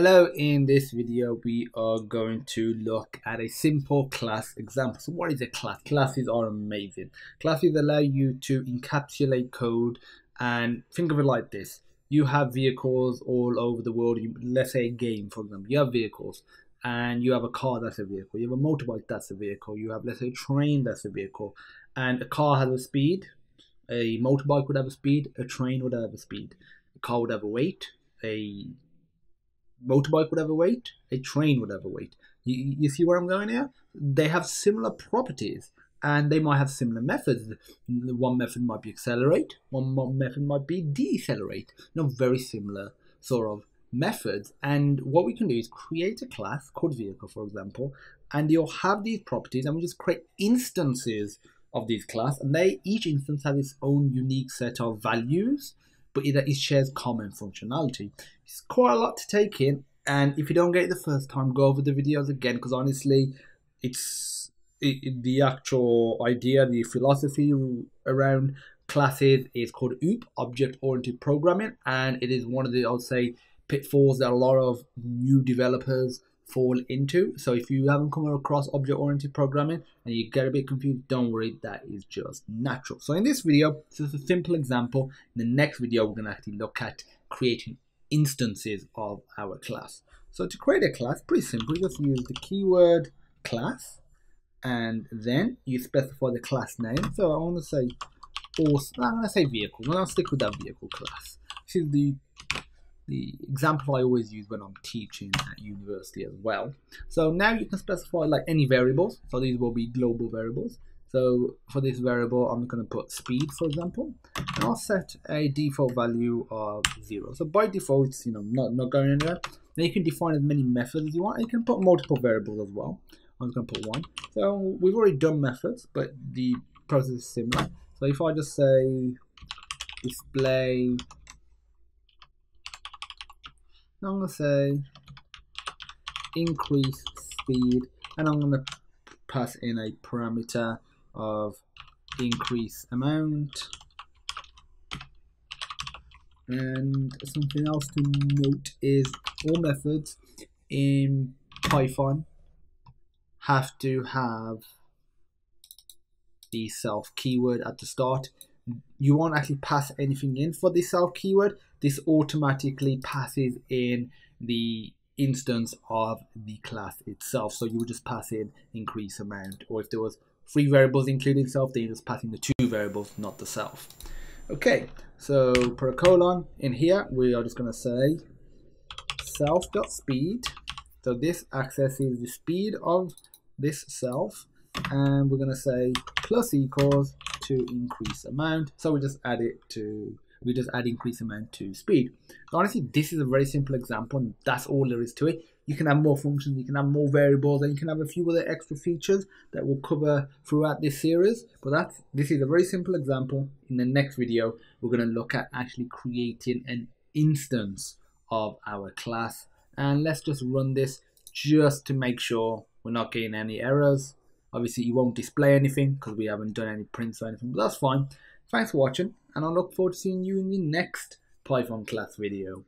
Hello, in this video we are going to look at a simple class example. So what is a class? Classes are amazing. Classes allow you to encapsulate code and think of it like this. You have vehicles all over the world. You, let's say a game, for example. You have vehicles and you have a car that's a vehicle. You have a motorbike that's a vehicle. You have, let's say, a train that's a vehicle. And a car has a speed. A motorbike would have a speed. A train would have a speed. A car would have a weight. A motorbike would have a weight, a train would have a weight. You, you see where I'm going here? They have similar properties and they might have similar methods. One method might be accelerate, one method might be decelerate. Know, very similar sort of methods. And what we can do is create a class called vehicle, for example, and you'll have these properties and we just create instances of these class and they each instance has its own unique set of values but it, it shares common functionality. It's quite a lot to take in, and if you don't get it the first time, go over the videos again because honestly, it's it, the actual idea, the philosophy around classes is called OOP, Object Oriented Programming, and it is one of the I'll say pitfalls that a lot of new developers fall into. So if you haven't come across object-oriented programming and you get a bit confused, don't worry, that is just natural. So in this video, this is a simple example. In the next video, we're gonna actually look at creating instances of our class. So to create a class, pretty simple, just use the keyword class and then you specify the class name. So I want to say, or I'm to say vehicle. I'm to stick with that vehicle class. This is the the example I always use when I'm teaching at university as well. So now you can specify like any variables. So these will be global variables. So for this variable, I'm going to put speed, for example, and I'll set a default value of zero. So by default, it's you know not not going anywhere. Then you can define as many methods as you want. You can put multiple variables as well. I'm going to put one. So we've already done methods, but the process is similar. So if I just say display I'm going to say increase speed and I'm going to pass in a parameter of increase amount and something else to note is all methods in Python have to have the self keyword at the start you won't actually pass anything in for the self keyword. This automatically passes in the instance of the class itself. So you would just pass in increase amount, or if there was three variables including self, then you just pass in the two variables, not the self. Okay, so put a colon in here. We are just going to say self.speed. So this accesses the speed of this self, and we're going to say plus equals to increase amount. So we just add it to, we just add increase amount to speed. Honestly, this is a very simple example and that's all there is to it. You can have more functions, you can have more variables, and you can have a few other extra features that we'll cover throughout this series. But that's, this is a very simple example. In the next video, we're going to look at actually creating an instance of our class. And let's just run this just to make sure we're not getting any errors. Obviously, you won't display anything because we haven't done any prints or anything, but that's fine. Thanks for watching, and I look forward to seeing you in the next Python class video.